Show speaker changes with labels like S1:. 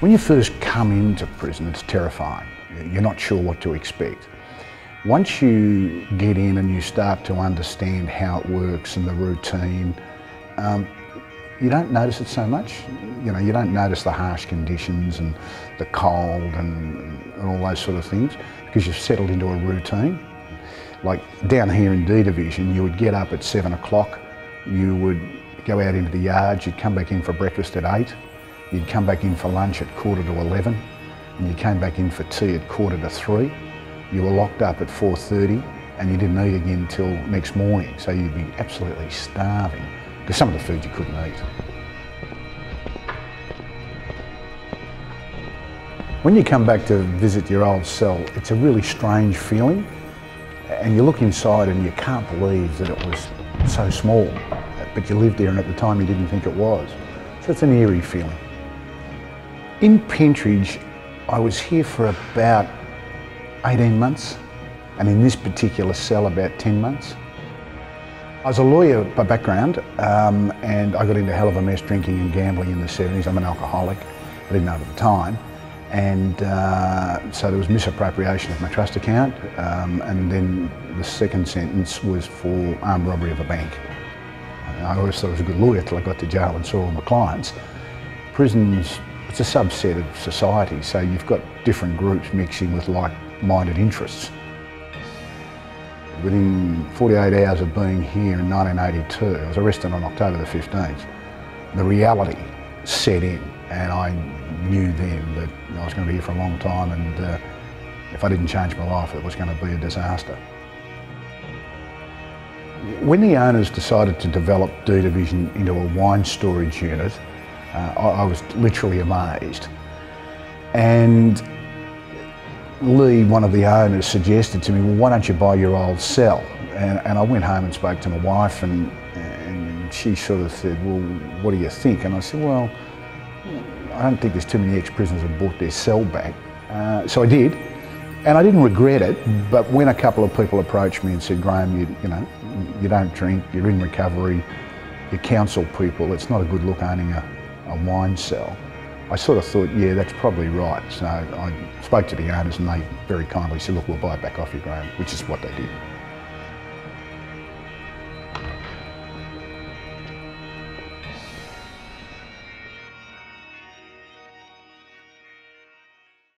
S1: When you first come into prison, it's terrifying. You're not sure what to expect. Once you get in and you start to understand how it works and the routine, um, you don't notice it so much. You know, you don't notice the harsh conditions and the cold and, and all those sort of things because you've settled into a routine. Like down here in D Division, you would get up at seven o'clock, you would go out into the yards, you'd come back in for breakfast at eight, You'd come back in for lunch at quarter to 11 and you came back in for tea at quarter to three. You were locked up at 4.30 and you didn't eat again until next morning. So you'd be absolutely starving because some of the food you couldn't eat. When you come back to visit your old cell, it's a really strange feeling. And you look inside and you can't believe that it was so small. But you lived there and at the time you didn't think it was. So it's an eerie feeling. In Pentridge, I was here for about 18 months, and in this particular cell, about 10 months. I was a lawyer by background, um, and I got into a hell of a mess drinking and gambling in the 70s. I'm an alcoholic, I didn't know at the time. And uh, so there was misappropriation of my trust account, um, and then the second sentence was for armed robbery of a bank. I always thought I was a good lawyer till I got to jail and saw all my clients. Prisons it's a subset of society, so you've got different groups mixing with like-minded interests. Within 48 hours of being here in 1982, I was arrested on October the 15th, the reality set in and I knew then that I was going to be here for a long time and uh, if I didn't change my life it was going to be a disaster. When the owners decided to develop D Division into a wine storage unit, uh, I, I, was literally amazed. And Lee, one of the owners, suggested to me, well, why don't you buy your old cell? And, and I went home and spoke to my wife and, and she sort of said, well, what do you think? And I said, well, I don't think there's too many ex-prisoners have bought their cell back. Uh, so I did, and I didn't regret it, but when a couple of people approached me and said, Graeme, you, you know, you don't drink, you're in recovery, you counsel people, it's not a good look owning a, a wine cell, I sort of thought, yeah, that's probably right. So I spoke to the owners and they very kindly said, look, we'll buy it back off you, Graeme, which is what they did.